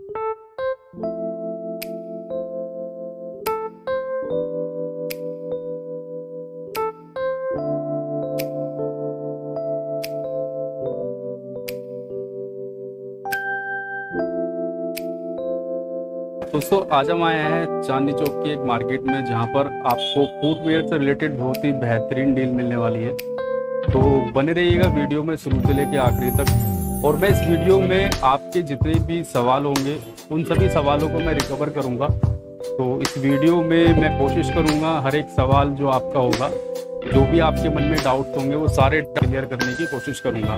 दोस्तों, आज हम आए हैं चांदनी चौक की एक मार्केट में जहाँ पर आपको फुटवेयर से रिलेटेड बहुत ही बेहतरीन डील मिलने वाली है। तो बने रहिएगा वीडियो में शुरू से लेकर आखिरी तक। और मैं इस वीडियो में आपके जितने भी सवाल होंगे उन सभी सवालों को मैं रिकवर करूँगा। तो इस वीडियो में मैं कोशिश करूँगा हर एक सवाल जो आपका होगा जो भी आपके मन में डाउट होंगे वो सारे क्लियर करने की कोशिश करूँगा।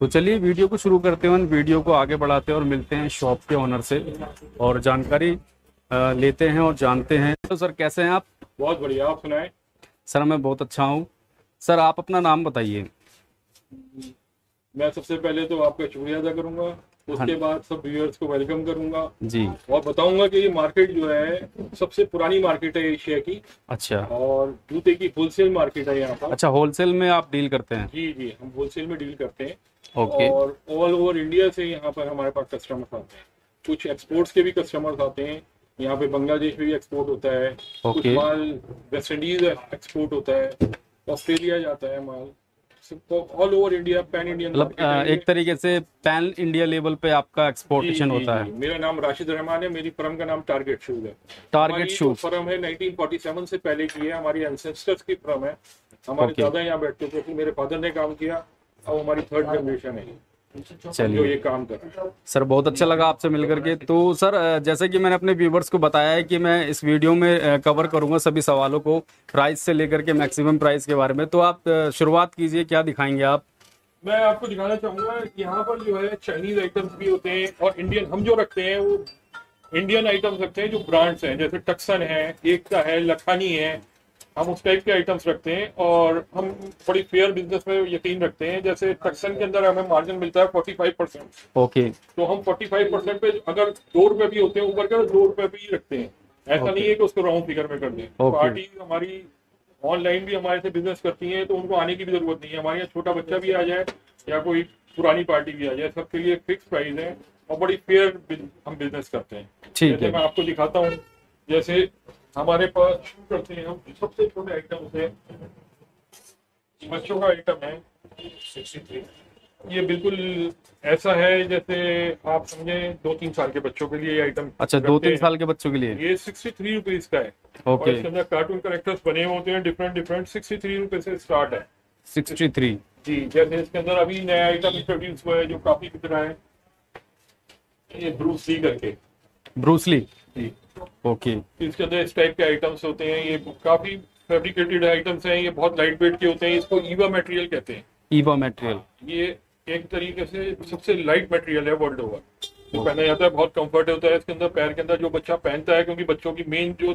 तो चलिए वीडियो को शुरू करते हैं वीडियो को आगे बढ़ाते हैं और मिलते हैं शॉप के ओनर से। और जानकारी लेते हैं और जानते हैं। तो सर कैसे हैं आप? बहुत बढ़िया आप सुनाए। सर मैं बहुत अच्छा हूँ। सर आप अपना नाम बताइए। मैं सबसे पहले तो आपका शुक्रिया अदा करूँगा। उसके बाद सब व्यूअर्स को वेलकम करूँगा। जी। और बताऊँगा कि ये मार्केट जो है सबसे पुरानी मार्केट है एशिया की। अच्छा। और जूते की होलसेल मार्केट है यहाँ पर। अच्छा होलसेल में आप डील करते हैं? जी जी हम होलसेल में डील करते हैं। ओके और ऑल ओवर इंडिया से यहाँ पर हमारे पास कस्टमर्स आते हैं। कुछ एक्सपोर्ट्स के भी कस्टमर्स आते हैं। यहाँ पे बांग्लादेश में भी एक्सपोर्ट होता है। कुछ माल वेस्ट इंडीज एक्सपोर्ट होता है। ऑस्ट्रेलिया जाता है माल। All over India pan Indian मतलब एक तरीके से पैन इंडिया लेवल पे आपका एक्सपोर्टेशन होता है। मेरा नाम राशिद रहमान है मेरी फर्म का नाम टारगेट शूज़ है। टारगेट शूज़ फर्म है 1947 से पहले की है हमारी एंसेस्टर्स की फर्म है। हमारे. दादा यहाँ बैठते थे मेरे फादर ने काम किया अब हमारी थर्ड जनरेशन है। चलिए। ये काम कर सर बहुत अच्छा लगा आपसे मिलकर के। तो सर जैसे कि मैंने अपने व्यूवर्स को बताया है कि मैं इस वीडियो में कवर करूँगा सभी सवालों को प्राइस से लेकर के मैक्सिमम प्राइस के बारे में। तो आप शुरुआत कीजिए क्या दिखाएँगे आप? मैं आपको दिखाना चाहूँगा यहाँ पर जो है चाइनीज़ आइटम्स भी होते हैं और इंडियन हम जो रखते हैं वो इंडियन आइटम्स रखते हैं जो ब्रांड्स हैं जैसे टक्सन है एकता है लखानी है हम उस टाइप के आइटम्स रखते हैं और हम बड़ी फेयर बिज़नेस में यकीन रखते हैं। जैसे टक्सन के अंदर हमें मार्जिन मिलता है फोर्टी फाइव परसेंट ओके तो हम फोर्टी फाइव परसेंट पे अगर दो रुपए भी होते हैं ऊपर के दो रुपए भी रखते हैं। ऐसा okay. नहीं है कि उसको राउंड फिगर में कर दें। Okay. पार्टी हमारी ऑनलाइन भी हमारे से बिज़नेस करती है तो उनको आने की भी ज़रूरत नहीं है। हमारे यहाँ छोटा बच्चा भी आ जाए या कोई पुरानी पार्टी भी आ जाए सबके लिए फिक्स प्राइस है और बड़ी फेयर हम बिज़नेस करते हैं। ठीक है। मैं आपको दिखाता हूँ जैसे हमारे पास शुरू करते हैं हम। सबसे छोटे आइटम से बच्चों का आइटम है। ये बिल्कुल ऐसा है जैसे आप समझे दो तीन साल के बच्चों के लिए ये आइटम अच्छा दो तीन साल के बच्चों के लिए? ये सिक्सटी थ्री रुपीज़ का है। और ओके इसके कार्टून करेक्टर्स बने हुए होते हैं different different sixty three rupees से स्टार्ट है। सिक्सटी थ्री जी जैसे इसके अंदर अभी नया आइटम इंट्रोड्यूस हुआ है जो काफ़ी बिक रहा है। ये ब्रूसली करके। ब्रूसली ओके इसके अंदर इस टाइप के आइटम्स होते हैं ये काफ़ी फैब्रिकेटेड आइटम्स हैं ये बहुत लाइट वेट के होते हैं इसको ईवा मटेरियल कहते हैं। ईवा मटेरियल ये एक तरीके से सबसे लाइट मटेरियल है वर्ल्ड ओवर जो पहना जाता है बहुत कंफर्ट होता है इसके अंदर पैर के अंदर जो बच्चा पहनता है क्योंकि बच्चों की मेन जो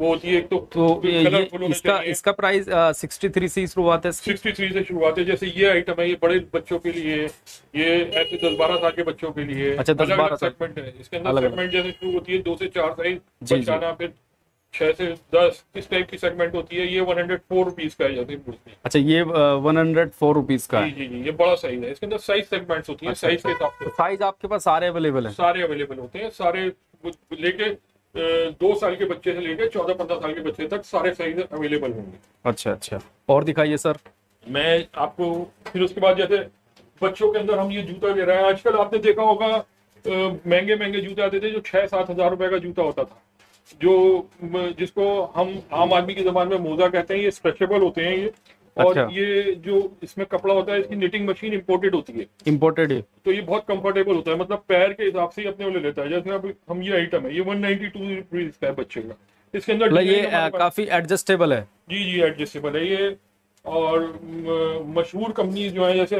वो होती है एक तो तो ये, इसका इसका प्राइस सिक्सटी थ्री से शुरुआत है इसकी? 63 से शुरुआत है। जैसे ये आइटम है ये बड़े बच्चों के लिए ये ऐसे दस बारह साल के बच्चों के लिए अच्छा, 10 अलग 12 अलग साल। सेगमेंट है। इसके अंदर सेगमेंट जैसे शुरू होती है दो से चार साइज़। बचाना फिर छह से दस। इस टाइप की सेगमेंट होती है। ये वन हंड्रेड फोर रुपीज़ का है जैसे अच्छा ये वन हंड्रेड फोर रुपीज़ का जी जी जी। ये बड़ा साइज़ है। इसके अंदर साइज़ सेगमेंट्स होती है। अच्छा, साइज़ के हिसाब से। साइज़ आपके पास सारे अवेलेबल है। सारे अवेलेबल होते हैं। सारे लेके दो साल के बच्चे से लेके चौदह पंद्रह साल के बच्चे तक सारे साइज़ अवेलेबल होंगे। अच्छा अच्छा। और दिखाइए सर। मैं आपको फिर उसके बाद जैसे बच्चों के अंदर हम ये जूता ले रहे हैं। आजकल आपने देखा होगा महँगे महँगे जूते आते थे जो छह सात हज़ार रुपए का जूता होता था। जो जिसको हम आम आदमी की जबान में मोजा कहते हैं ये स्ट्रेचेबल होते हैं ये। और अच्छा। ये जो इसमें कपड़ा होता है इसकी निटिंग मशीन इम्पोर्टेड होती है। इम्पोर्टेड है। तो ये बहुत कंफर्टेबल होता है मतलब पैर के हिसाब से ही अपने वाले लेता है। जैसे अब हम ये आइटम है ये वन नाइनटी टू रुपीज़ का है बच्चे का। इसके अंदर मतलब ये काफ़ी एडजस्टेबल है। जी जी एडजस्टेबल है ये। और मशहूर कंपनी जो है जैसे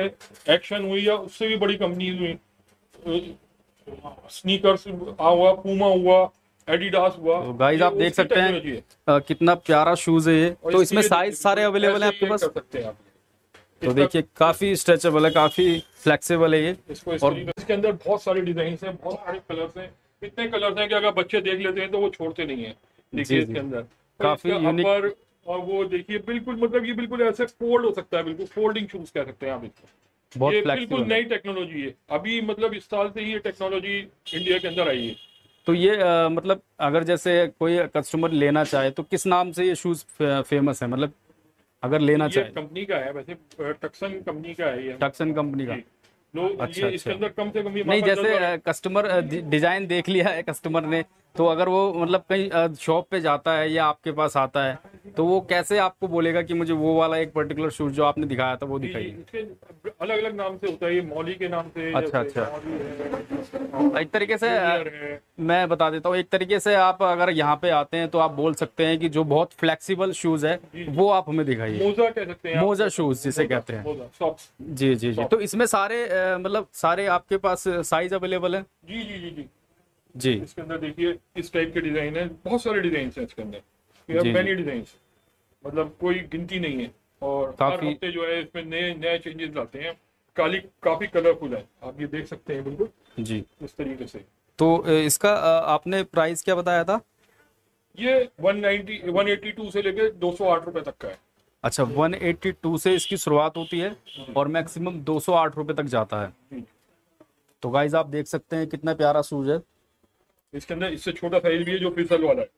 एक्शन हुई या उससे भी बड़ी कंपनीज़ हुई। स्नीकर्स हुआ पूमा हुआ। एडिडास हुआ। तो ये आप देख सकते हैं। अ, कितना प्यारा शूज़ है ये। तो इसमें साइज़ सारे अवेलेबल हैं आपके पास। सकते हैं आप? तो देखिए काफ़ी स्ट्रेचेबल है काफ़ी फ्लेक्सिबल है ये। इसको और- इसके अंदर बहुत सारे डिज़ाइन हैं बहुत सारे कलर्स हैं। इतने कलर हैं कि अगर बच्चे देख लेते हैं तो वो छोड़ते नहीं है। देखिए इसके अंदर। तो काफ़ी upper और वो देखिए बिल्कुल मतलब ये बिल्कुल ऐसे फोल्ड हो सकता है बिल्कुल फोल्डिंग शूज़ कह सकते हैं आप इसको। बहुत ये बिल्कुल नई टेक्नोलॉजी है। अभी मतलब इस साल से ही ये टेक्नोलॉजी इंडिया के अंदर आई है। तो ये आ, मतलब अगर जैसे कोई कस्टमर लेना चाहे तो किस नाम से ये शूज़ फ़ेमस है? मतलब अगर लेना ये चाहे। कंपनी का है वैसे टक्सन कंपनी का है ये। टक्सन कंपनी का। लोग अच्छा, ये इसके अच्छा। अंदर कम से कम नहीं जैसे कस्टमर डिज़ाइन देख लिया है कस्टमर ने तो अगर वो मतलब कहीं शॉप पे जाता है या आपके पास आता है तो वो कैसे आपको बोलेगा कि मुझे वो वाला एक पर्टिकुलर शूज़ जो आपने दिखाया था वो दिखाइए। अलग अलग नाम से होता है ये मौली के नाम से अच्छा, अच्छा। एक तरीके से है। मैं बता देता हूँ एक तरीके से आप अगर यहाँ पे आते हैं तो आप बोल सकते हैं कि जो बहुत फ्लेक्सिबल शूज़ है वो आप हमें दिखाइए। मोजा कह सकते हैं मोजा शूज़ जिसे कहते हैं। जी जी जी। तो इसमें सारे मतलब सारे आपके पास साइज़ अवेलेबल है? जी जी जी जी। जी। इसके अंदर देखिए इस टाइप के डिज़ाइन है। बहुत सारे डिज़ाइन हैं इसके अंदर। मैनी डिज़ाइन मतलब कोई गिनती नहीं है। और हर काफी- हफ़्ते जो है इसमें नए नए चेंजेस लाते हैं। काली काफ़ी कलरफुल है। आप ये देख सकते हैं बिल्कुल। जी। इस तरीके से। तो इसका आपने प्राइस क्या बताया था? ये 190 182 से लेके 208 रुपए तक का है। अच्छा 182 से इसकी शुरुआत होती है और मैक्सिमम 208 रुपए तक जाता है। तो गाइज़ आप देख सकते हैं कितना प्यारा शूज़ है। इसके अंदर इससे छोटा साइज़ भी है जो फिसल वाला है।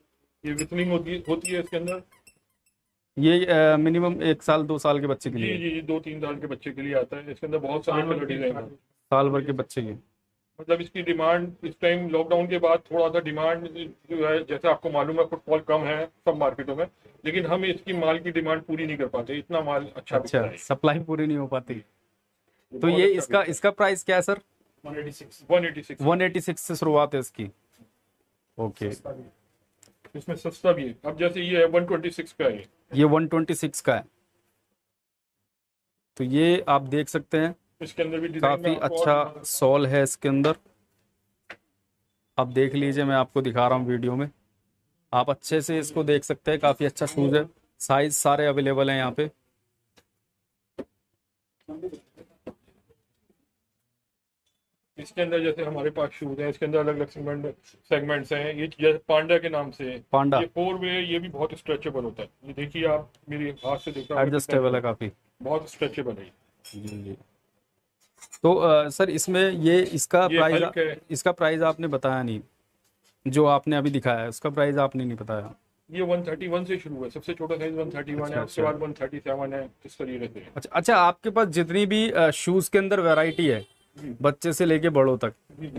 ये विसलिंग होती है होती है इसके अंदर? ये मिनिमम एक साल दो साल के बच्चे के लिए। जी जी दो तीन साल के बच्चे के लिए आता है। इसके अंदर बहुत सारे कलर डिज़ाइन है। साल भर के बच्चे के। मतलब इसकी डिमांड इस टाइम लॉकडाउन के बाद थोड़ा सा डिमांड जो है जैसे आपको मालूम है फुटबॉल कम है सब मार्केटों में लेकिन हम इसकी माल की डिमांड पूरी नहीं कर पाते। इतना माल अच्छा अच्छा सप्लाई पूरी नहीं हो पाती। तो ये अच्छा इसका इसका प्राइस क्या है सर बिकता है 186 186 से शुरुआत है इसकी। ओके। इसमें सस्ता भी है। अब जैसे ये है 126 का है। ये 126 का है। तो ये आप देख सकते हैं। इसके अंदर भी काफ़ी अच्छा सॉल है इसके अंदर। आप देख लीजिए मैं आपको दिखा रहा हूँ वीडियो में। आप अच्छे से इसको देख सकते हैं। काफ़ी अच्छा शूज़ है। साइज़ सारे अवेलेबल हैं यहाँ पे। इसके अंदर जैसे हमारे पास शूज़ हैं इसके अंदर अलग अलग सेगमेंट सेगमेंट्स हैं। ये जैसे पांडा के नाम से पांडा। ये फोर वे ये भी बहुत स्ट्रेचेबल होता है। ये देखिए आप मेरे हाथ से देख रहा एडजस्टेबल है काफ़ी। बहुत स्ट्रेचेबल है जी जी। तो अ, सर इसमें ये इसका ये प्राइस है। इसका प्राइस आपने बताया नहीं जो आपने अभी दिखाया है उसका प्राइस आपने नहीं बताया। ये 131 से शुरू है सबसे छोटा साइज़ 131 अच्छा, है उसके अच्छा। बाद 137 है इस तरीके से अच्छा अच्छा आपके पास जितनी भी शूज़ के अंदर वैरायटी है। बच्चे से लेके बड़ों तक।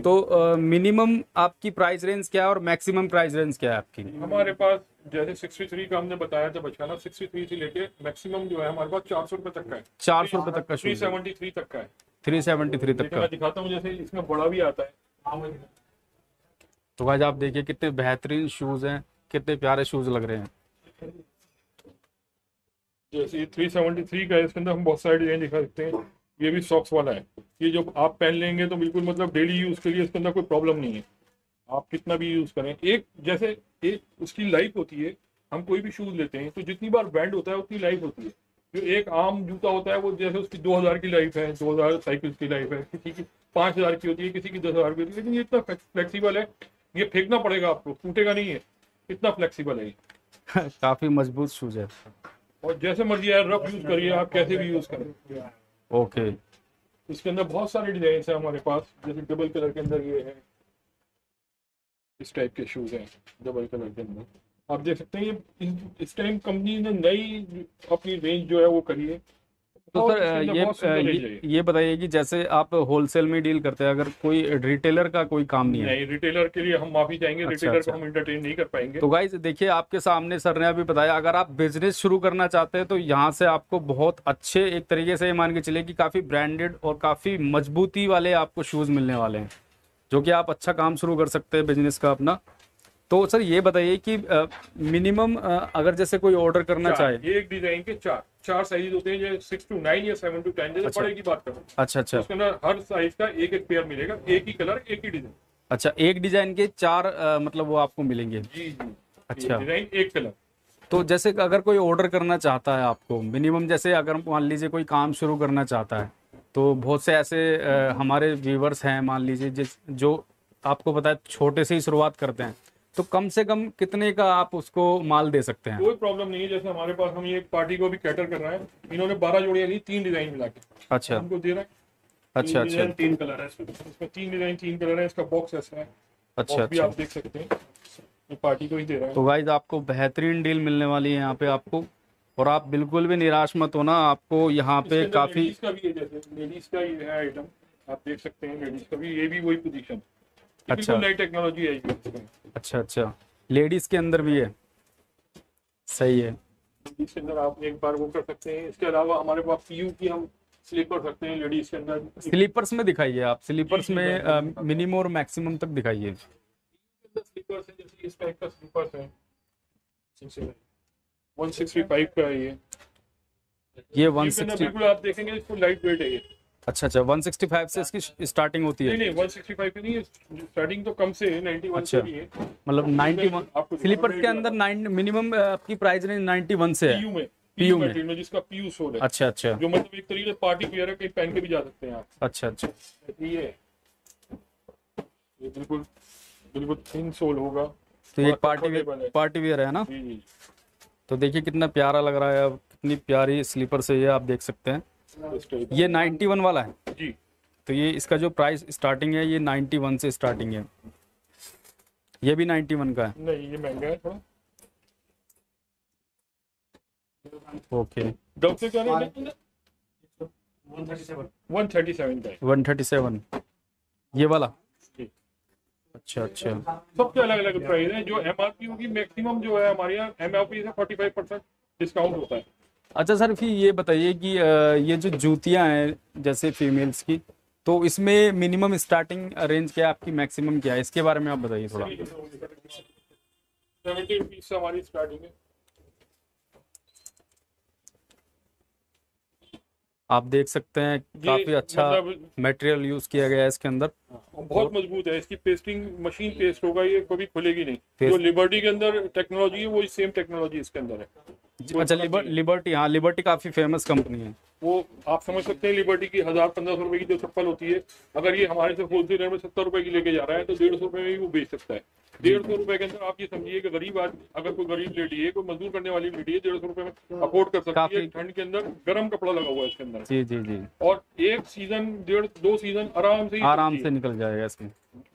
तो मिनिमम आपकी प्राइस रेंज क्या है और मैक्सिमम प्राइस रेंज क्या है आपकी? हमारे पास जैसे 63 का हमने बताया था बचकाना 63 से लेके मैक्सिमम जो है हमारे पास 400 रुपए तक का है। चार सौ रुपए तक का शूज़ 373 तक का है। थ्री सेवेंटी थ्री तक का। दिखाता हूँ जैसे इसमें बड़ा भी आता है। तो भाई आप देखिए कितने बेहतरीन शूज़ हैं कितने प्यारे शूज़ लग रहे हैं। जैसे ये 373 का इसके अंदर हम बहुत सारे डिज़ाइन दिखा सकते हैं। ये भी सॉक्स वाला है। ये जो आप पहन लेंगे तो बिल्कुल मतलब डेली यूज़ के लिए इसके अंदर कोई प्रॉब्लम नहीं है। आप कितना भी यूज़ करें। एक जैसे एक उसकी लाइफ होती है हम कोई भी शूज़ लेते हैं तो जितनी बार बैंड होता है उतनी लाइफ होती है। जो एक आम जूता होता है वो जैसे उसकी 2000 की लाइफ है 2000 साइकिल की लाइफ है किसी की 5000 की होती है किसी की 10000 की होती है लेकिन ये इतना फ्लेक्सिबल है। ये फेंकना पड़ेगा आपको टूटेगा नहीं है। इतना फ्लेक्सिबल है ये। काफ़ी मज़बूत शूज़ है। और जैसे मर्ज़ी यार रफ यूज़ करिए आप कैसे भी यूज़ करें। ओके। इसके अंदर बहुत सारे डिज़ाइन है हमारे पास, जैसे डबल कलर के अंदर ये है। इस टाइप के शूज़ हैं, डबल कलर के अंदर। आप देख सकते हैं, इस टाइम कंपनी ने नई अपनी रेंज जो है वो करी है। तो सर ये ये, ये बताइए कि जैसे आप होलसेल में डील करते हैं अगर कोई रिटेलर का कोई काम नहीं है। रिटेलर के लिए हम माफ़ी चाहेंगे अच्छा, रिटेलर अच्छा। को हम इंटरटेन नहीं कर पाएँगे। तो गाइज़ देखिए आपके सामने सर ने अभी बताया अगर आप बिज़नेस शुरू करना चाहते हैं तो यहाँ से आपको बहुत अच्छे एक तरीके से मान के चले कि काफ़ी ब्रांडेड और काफ़ी मजबूती वाले आपको शूज़ मिलने वाले हैं जो कि आप अच्छा काम शुरू कर सकते हैं बिज़नेस का अपना। तो सर ये बताइए कि मिनिमम अगर जैसे कोई ऑर्डर करना चाहे। एक डिज़ाइन के चार। चार साइज़ होते हैं सिक्स टू नाइन या सेवन टू टेन जैसे अच्छा। बड़े की बात करो अच्छा अच्छा। उसके अंदर हर साइज़ का एक एक पेयर मिलेगा एक ही कलर एक ही डिज़ाइन अच्छा एक डिज़ाइन के चार अ, मतलब वो आपको मिलेंगे। जी जी। अच्छा। डिज़ाइन एक कलर तो जैसे अगर कोई ऑर्डर करना चाहता है आपको मिनिमम जैसे अगर मान लीजिए कोई काम शुरू करना चाहता है तो बहुत से ऐसे अ, हमारे व्यूवर्स हैं मान लीजिए जिस जो आपको पता है छोटे से ही शुरुआत करते हैं। तो कम से कम कितने का आप उसको माल दे सकते हैं? कोई प्रॉब्लम नहीं है जैसे हमारे पास हम ये पार्टी को भी कैटर कर रहे हैं। इन्होंने बारह जोड़ियाँ ली तीन डिज़ाइन मिला के। अच्छा। हमको दे रहे हैं। अच्छा अच्छा। तीन कलर है इसमें। तीन डिज़ाइन तीन कलर है। इसका बॉक्स ऐसा है। अच्छा भी अच्छा। आप देख सकते हैं। पार्टी को ही दे रहा है। तो गाइज़ आपको बेहतरीन डील मिलने वाली है यहाँ पे आपको। और आप बिल्कुल भी निराश मत होना आपको यहाँ पे काफ़ी लेडीज़ का भी है जैसे लेडीज़ का ये है आइटम आप देख सकते हैं लेडीज़ का भी ये भी वही पोजीशन अच्छा। नई टेक्नोलॉजी है अच्छा अच्छा। लेडीज़ के अंदर भी है। सही है। लेडीज़ के अंदर आप एक बार वो कर सकते हैं। इसके अलावा हमारे पास पीयू की हम स्लीपर रखते हैं लेडीज़ के अंदर। स्लीपर्स में दिखाइए आप। स्लीपर्स में मिनिमम और मैक्सिमम तक दिखाइए। स्लीपर्स है जैसे इस टाइप का स्लीपर्स है। 165 का है ये। ये 160 बिल्कुल आप देखेंगे इसको लाइट वेट है ये। अच्छा अच्छा 165 से इसकी स्टार्टिंग होती है। नहीं 165 की नहीं स्टार्टिंग तो कम से 91 अच्छा। भी है मतलब 91 आपको स्लीपर्स के अंदर मिनिमम आपकी प्राइस रेंज 91 से है। पीयू में। में। जिसका पीयू सोल है। अच्छा अच्छा। जो मतलब एक तरीके से पार्टी वेयर है कहीं पहन के भी जा सकते हैं आप। अच्छा अच्छा। ये ये बिल्कुल बिल्कुल थिन सोल होगा। तो ये पार्टी पार्टी वेयर है। ना? जी जी। तो देखिए कितना प्यारा लग रहा है अब कितनी प्यारी स्लीपर से ये आप देख सकते हैं। ये 91 वाला है। जी। तो ये इसका जो प्राइस स्टार्टिंग है ये 91 से स्टार्टिंग है। ये भी 91 का है। नहीं ये महँगा है थोड़ा। ओके से क्या रेट है वन थर्टी सेवन का है। 137 ये वाला? अच्छा अच्छा। सबके अलग अलग प्राइस है जो एमआरपी होगी मैक्सिमम जो है हमारे यहाँ एमआरपी से फोर्टी फाइव परसेंट डिस्काउंट होता है। अच्छा सर, फिर ये बताइए कि ये जो जूतियाँ हैं जैसे फीमेल्स की तो इसमें मिनिमम स्टार्टिंग रेंज क्या है, आपकी मैक्सिमम क्या है? इसके बारे में आप बताइए थोड़ा। सेवेंटी हमारी स्टार्टिंग है। आप देख सकते हैं काफ़ी अच्छा मतलब मटेरियल यूज़ किया गया है इसके अंदर। बहुत मज़बूत है इसकी पेस्टिंग मशीन पेस्ट होगा ये कभी खुलेगी नहीं। जो लिबर्टी के अंदर टेक्नोलॉजी है वो सेम टेक्नोलॉजी इसके अंदर है। अच्छा लिबर, लिबर्टी हाँ लिबर्टी काफ़ी फ़ेमस कंपनी है। वो आप समझ सकते हैं लिबर्टी की हज़ार पंद्रह सौ रुपए की जो चप्पल होती है अगर ये हमारे से होलसेलर में सत्तर रुपए की लेके जा रहा है तो डेढ़ सौ रुपए में भी वो बेच सकता है। डेढ़ सौ रुपए के अंदर आप ये समझिए कि गरीब आदमी अगर कोई गरीब लेडी है कोई मजदूर करने वाली लेडी है डेढ़ सौ रुपए में अफोर्ड कर सकती है ठंड के अंदर गर्म कपड़ा लगा हुआ है इसके अंदर। जी जी जी। और एक सीज़न डेढ़ दो सीज़न आराम से आराम से निकल जाएगा इसमें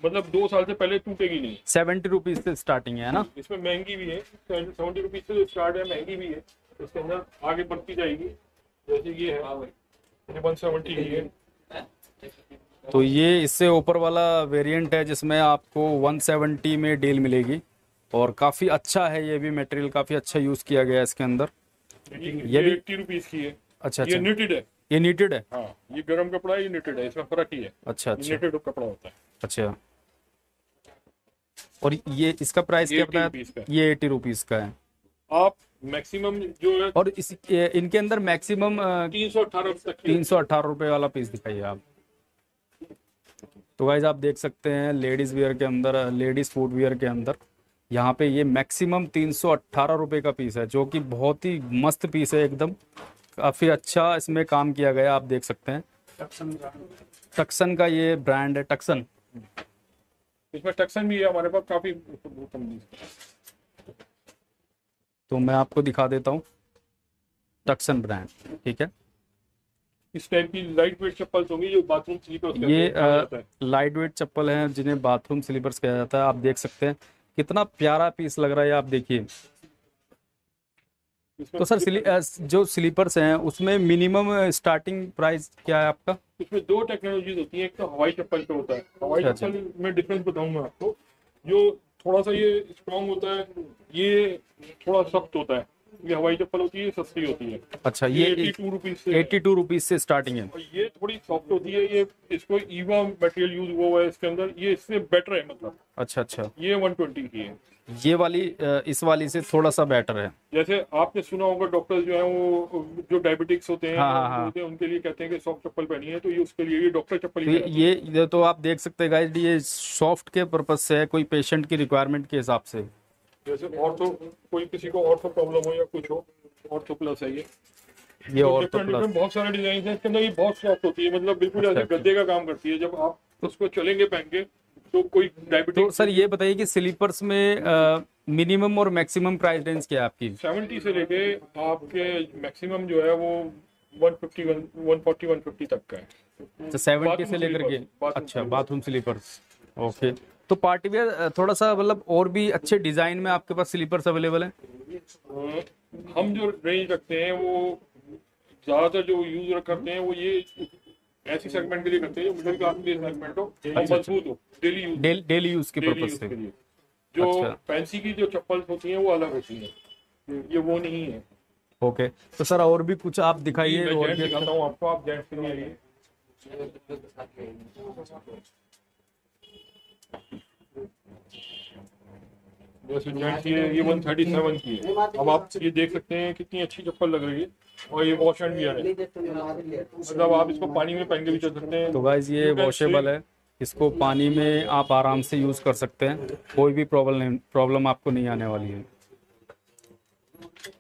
मतलब दो साल से पहले टूटेगी नहीं। सेवेंटी रुपीज़ से स्टार्टिंग है ना? इसमें महँगी भी है सेवेंटी रुपीज़ से जो स्टार्ट है महँगी भी है। इसके अंदर आगे बढ़ती जाएगी। जैसे ये है वन सेवेंटी है। तो ये इससे ऊपर वाला वेरिएंट है जिसमें आपको 170 में डील मिलेगी। और काफ़ी अच्छा है ये भी मटेरियल काफ़ी अच्छा यूज़ किया गया है इसके अंदर। ये भी- एट्टी रुपीज़ की है। अच्छा ये अच्छा। निटेड है। ये नीटेड है? हाँ ये गर्म कपड़ा है ये निटेड है। इसमें फ़र्क ही है। अच्छा अच्छा। निटेड कपड़ा होता है। अच्छा। और ये इसका प्राइस क्या बताया। ये एटी रुपीज़ का है। आप मैक्सिमम जो है और इस इनके अंदर मैक्सिमम तीन सौ अठारह तीन सौ अठारह रुपये वाला पीस दिखाइए आप। तो गाइज़ आप देख सकते हैं लेडीज़ वेयर के अंदर लेडीज़ फ़ूड वेयर के अंदर यहाँ पे ये मैक्सिमम तीन सौ का पीस है जो कि बहुत ही मस्त पीस है एकदम। काफ़ी अच्छा इसमें काम किया गया आप देख सकते हैं। टक्सन का ये ब्रांड है टक्सन इसमें टक्सन भी है हमारे पास काफ़ी तो मैं आपको दिखा देता हूँ। टक्सन ब्रांड ठीक है? इस टाइप की लाइट वेट चप्पल होंगी जो बाथरूम स्लीपर्स ये लाइट वेट चप्पल हैं जिन्हें बाथरूम स्लीपर्स कहा जाता है। आप देख सकते हैं कितना प्यारा पीस लग रहा है आप देखिए। तो सर स्ली, जो स्लीपर्स हैं उसमें मिनिमम स्टार्टिंग प्राइस क्या है आपका? इसमें दो टेक्नोलॉजीज़ होती है एक तो हवाई चप्पल पे होता है। हवाई अच्छा, चप्पल में डिफरेंस बताऊँगा आपको। जो थोड़ा सा ये स्ट्रॉन्ग होता है ये थोड़ा सख्त होता है। ये हवाई चप्पल होती है सस्ती होती है। अच्छा ये ये एटी टू रुपीज़ से एट्टी टू रुपीज़ से स्टार्टिंग है। ये थोड़ी सॉफ्ट होती है ये इसको ईवा मटेरियल यूज़ हुआ हुआ है इसके अंदर ये इससे बेटर है मतलब। अच्छा अच्छा। ये 120 की है। ये वाली इस वाली से थोड़ा सा बेटर है। जैसे आपने सुना होगा डॉक्टर जो है वो जो डायबिटिक्स होते हैं हाँ, हाँ, हाँ। होते हैं, उनके लिए कहते हैं कि सॉफ्ट चप्पल पहनी है तो ये उसके लिए ये डॉक्टर चप्पल तो ये ये ये तो आप देख सकते हैं गाइस ये सॉफ्ट के पर्पज से है कोई पेशेंट की रिक्वायरमेंट के हिसाब से। जैसे ऑर्थो कोई किसी को ऑर्थो प्रॉब्लम हो या कुछ हो ऑर्थो प्लस है ये। ये और तो प्लस बहुत सारे डिज़ाइन है इसके अंदर ये बहुत सॉफ्ट होती है मतलब बिल्कुल अच्छा, ऐसे अच्छा। गद्दे का काम करती है जब आप उसको चलेंगे पहन के तो कोई तो सर ये बताइए कि स्लीपर्स में मिनिमम और मैक्सिमम प्राइस रेंज क्या है आपकी? सेवेंटी से लेके आपके मैक्सिमम जो है वो 150 140 150 तक का है। अच्छा सेवेंटी से लेकर के। अच्छा बाथरूम स्लीपर्स ओके तो पार्टी वेयर थोड़ा सा मतलब और भी अच्छे डिज़ाइन में आपके पास स्लीपर्स अवेलेबल है? हम जो रेंज रखते हैं वो ज़्यादातर जो यूज़ करते हैं वो ये ऐसी सेगमेंट के लिए करते हैं जो मिडिल क्लास के सेगमेंट हो और मज़बूत हो डेली यूज़ डेली यूज़ के डेली पर्पज से। जो अच्छा। फैंसी की जो चप्पल होती हैं वो अलग होती हैं। ये वो नहीं है। ओके तो सर और भी कुछ आप दिखाइए और दिखाता हूँ आपको आप जेंट्स के लिए जैसे जेंट्स ये ये 137 की है अब आप ये देख सकते हैं कितनी अच्छी चप्पल लग रही है और ये वॉश एंड वियर है। मतलब आप इसको पानी में पहन के भी चल सकते हैं। तो गाइज़ ये वॉशेबल है। इसको पानी में आप आराम से यूज़ कर सकते हैं। कोई भी प्रॉब्लम नहीं प्रॉब्लम आपको नहीं आने वाली है।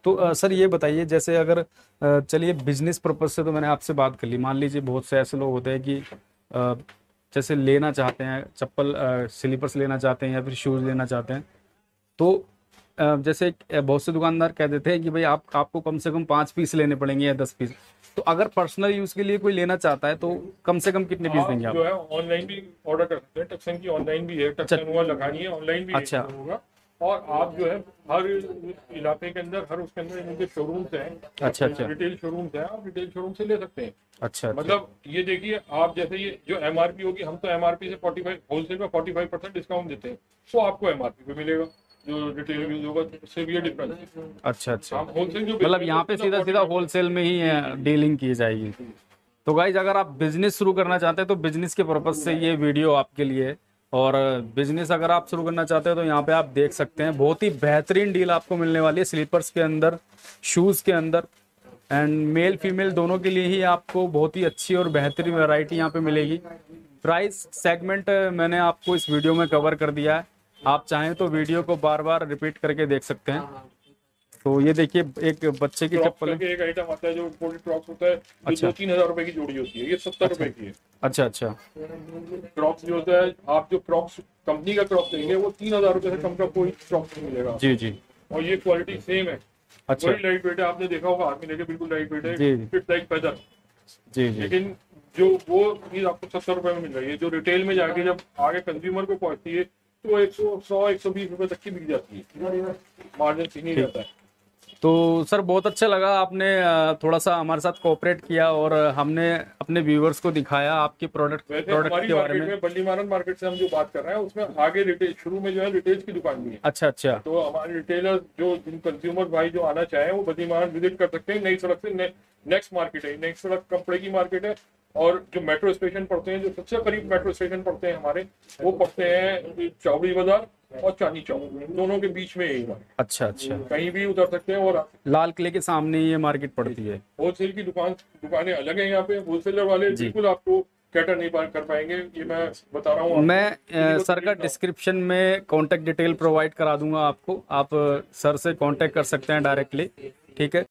तो अ, सर ये बताइए जैसे अगर चलिए बिज़नेस पर्पज से तो मैंने आपसे बात कर ली। मान लीजिए बहुत से ऐसे लोग होते हैं कि अ, जैसे लेना चाहते हैं चप्पल स्लीपर्स लेना चाहते हैं या फिर शूज़ लेना चाहते हैं। तो जैसे बहुत से दुकानदार कह देते हैं कि भाई आप आपको कम से कम पाँच पीस लेने पड़ेंगे या दस पीस। तो अगर पर्सनल यूज़ के लिए कोई लेना चाहता है तो कम से कम कितने पीस देंगे आप? जो है ऑनलाइन भी ऑर्डर कर सकते हैं। टक्सन की ऑनलाइन भी है टक्सन हुआ लगानी है ऑनलाइन भी अच्छा। होगा। और आप जो है हर इलाके के अंदर हर उसके अंदर इनके शोरूम्स हैं। अच्छा अच्छा। रिटेल शोरूम्स हैं आप रिटेल शोरूम से ले सकते हैं। अच्छा अच्छा। मतलब ये देखिए आप जैसे ये जो एमआरपी होगी हम तो एमआरपी से 45 होलसेल में 45 परसेंट डिस्काउंट देते हैं। तो आपको एमआरपी पे मिलेगा। जो रिटेल यूज़ होगा उससे डिफरेंस अच्छा अच्छा। होलसेल जो मतलब यहाँ पे सीधा सीधा होलसेल में ही डीलिंग की जाएगी। तो गाइज़ अगर आप बिज़नेस शुरू करना चाहते हैं तो बिज़नेस के पर्पज से ये वीडियो आपके लिए और बिज़नेस अगर आप शुरू करना चाहते हैं तो यहाँ पे आप देख सकते हैं बहुत ही बेहतरीन डील आपको मिलने वाली है स्लीपर्स के अंदर शूज़ के अंदर एंड मेल फीमेल दोनों के लिए ही आपको बहुत ही अच्छी और बेहतरीन वैरायटी यहाँ पे मिलेगी। प्राइस सेगमेंट मैंने आपको इस वीडियो में कवर कर दिया है। आप चाहें तो वीडियो को बार बार रिपीट करके देख सकते हैं। तो ये देखिए एक बच्चे की चप्पल है। एक आइटम आता है जो इम्पोर्टेड क्रॉक्स होता है अच्छा। दो तीन हज़ार रुपए की जोड़ी होती है ये सत्तर रुपए की है। अच्छा अच्छा। क्रॉक्स जो होता है आप जो क्रॉक्स कंपनी का क्रॉक्स लेंगे वो तीन हज़ार रुपए से कम का कोई क्रॉक्स नहीं मिलेगा। जी जी। और ये क्वालिटी सेम है। अच्छा। बड़ी लाइट वेट है आपने देखा होगा हाथ में लेके बिल्कुल लाइट वेट है। फिट लाइक फेदर जी जी। लेकिन जो वो चीज़ आपको सत्तर रुपए में मिल रही है जो रिटेल में जाके जब आगे कंज्यूमर को पहुँचती है तो एक सौ सौ एक सौ बीस रुपए तक की बिक जाती है। मार्जिन नहीं रहता है। तो सर बहुत अच्छा लगा आपने थोड़ा सा हमारे साथ कोऑपरेट किया और हमने अपने व्यूवर्स को दिखाया आपके प्रोडक्ट प्रोडक्ट के बारे में। में बल्ली मारन मार्केट से हम जो बात कर रहे हैं उसमें आगे रिटेल शुरू में जो है रिटेल की दुकान भी है। अच्छा अच्छा। तो हमारे रिटेलर जो जिन कंज्यूमर भाई जो आना चाहे वो बद्री मारन विज़िट कर सकते हैं। नई सड़क से ने, नेक्स्ट मार्केट है। नेक्स्ट सड़क कपड़े की मार्केट है। और जो मेट्रो स्टेशन पड़ते हैं जो सबसे करीब मेट्रो स्टेशन पड़ते हैं हमारे वो पड़ते हैं चौबड़ी बाज़ार और चांदी चौक। दोनों के बीच में अच्छा अच्छा। कहीं भी उतर सकते हैं और लाल किले के सामने ये मार्केट पड़ती है। होलसेल की दुकान दुकानें अलग है यहाँ पे। होलसेलर वाले बिल्कुल आपको कैटर नहीं कर पाएँगे ये मैं बता रहा हूँ मैं सर का डिस्क्रिप्शन में कांटेक्ट डिटेल प्रोवाइड करा दूँगा आपको। आप सर से कांटेक्ट कर सकते हैं डायरेक्टली ठीक है?